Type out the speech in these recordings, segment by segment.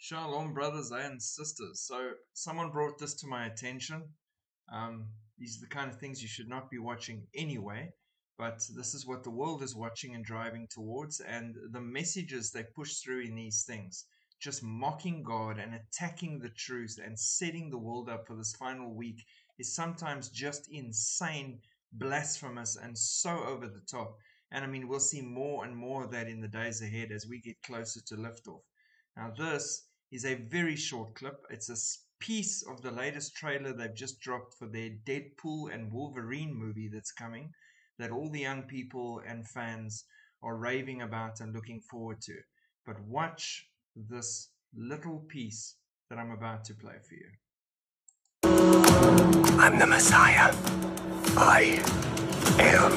Shalom, brothers and sisters. So, someone brought this to my attention. Um, these are the kind of things you should not be watching anyway, but this is what the world is watching and driving towards, and the messages they push through in these things, just mocking God and attacking the truth and setting the world up for this final week, is sometimes just insane, blasphemous, and so over the top. And I mean, we'll see more and more of that in the days ahead as we get closer to liftoff. Now, this is a very short clip. It's a piece of the latest trailer they've just dropped for their Deadpool and Wolverine movie that's coming that all the young people and fans are raving about and looking forward to. But watch this little piece that I'm about to play for you. I'm the Messiah. I am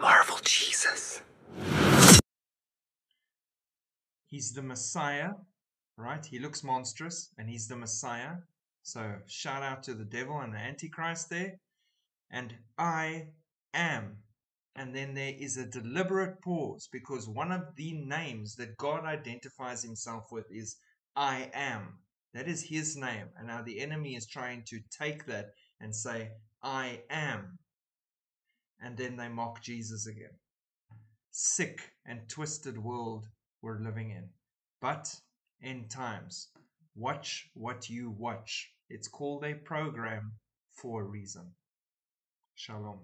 Marvel Jesus. He's the Messiah, right? He looks monstrous and he's the Messiah. So shout out to the devil and the Antichrist there. And I am. And then there is a deliberate pause because one of the names that God identifies himself with is I am. That is his name. And now the enemy is trying to take that and say, I am. And then they mock Jesus again. Sick and twisted world we're living in. But end times, watch what you watch. It's called a program for a reason. Shalom.